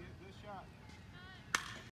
get good shot.